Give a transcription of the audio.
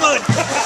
woman!